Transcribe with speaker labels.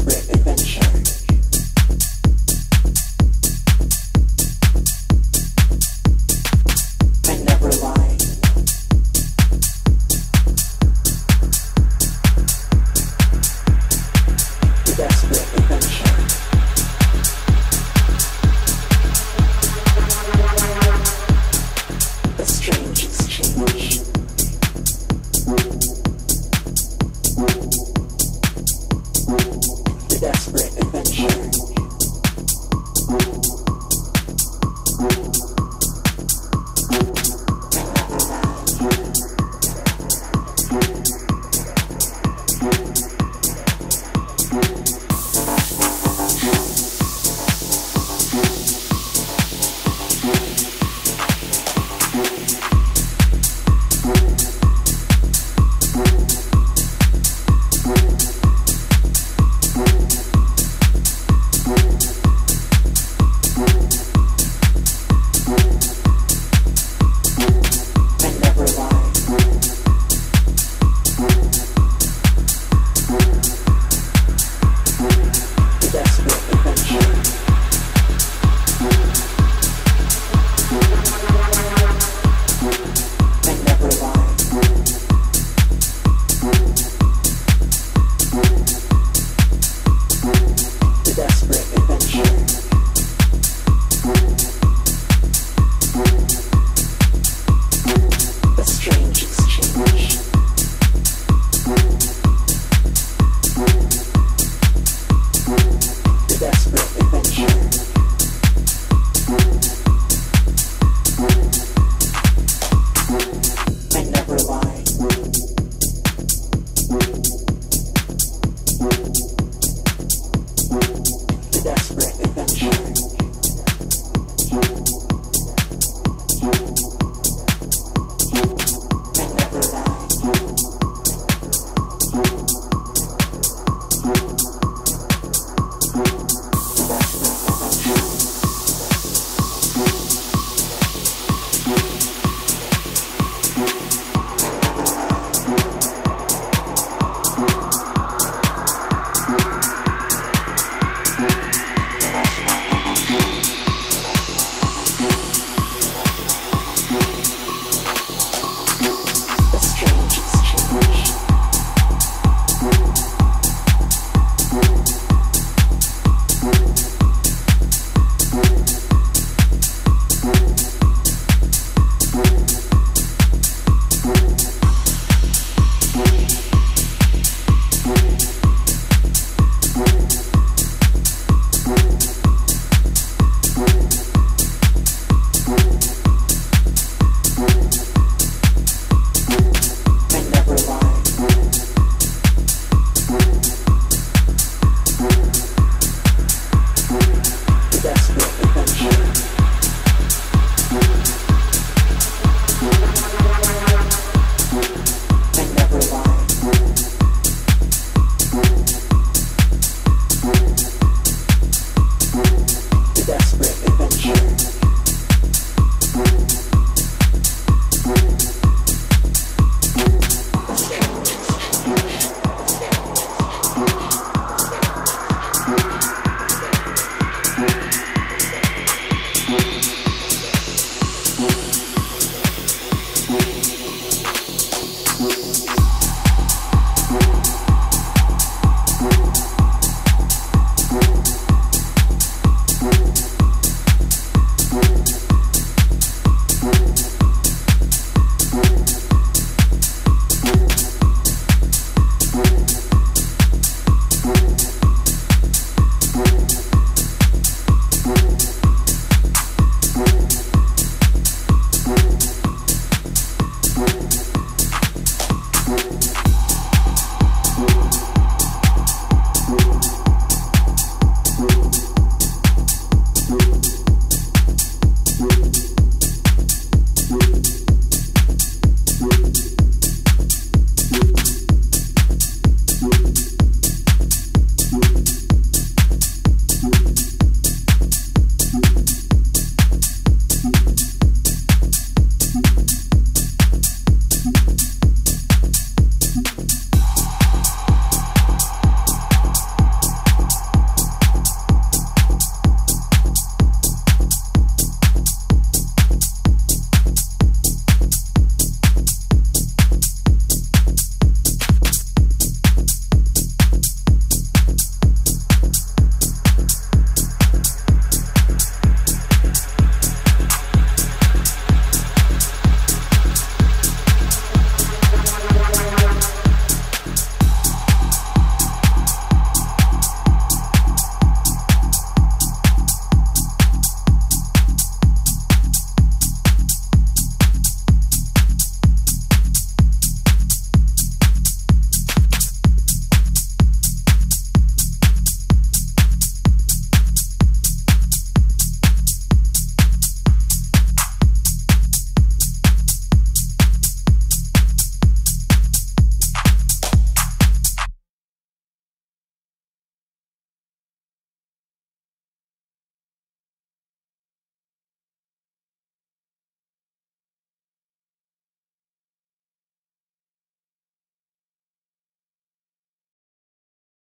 Speaker 1: rhythm.